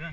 Yeah.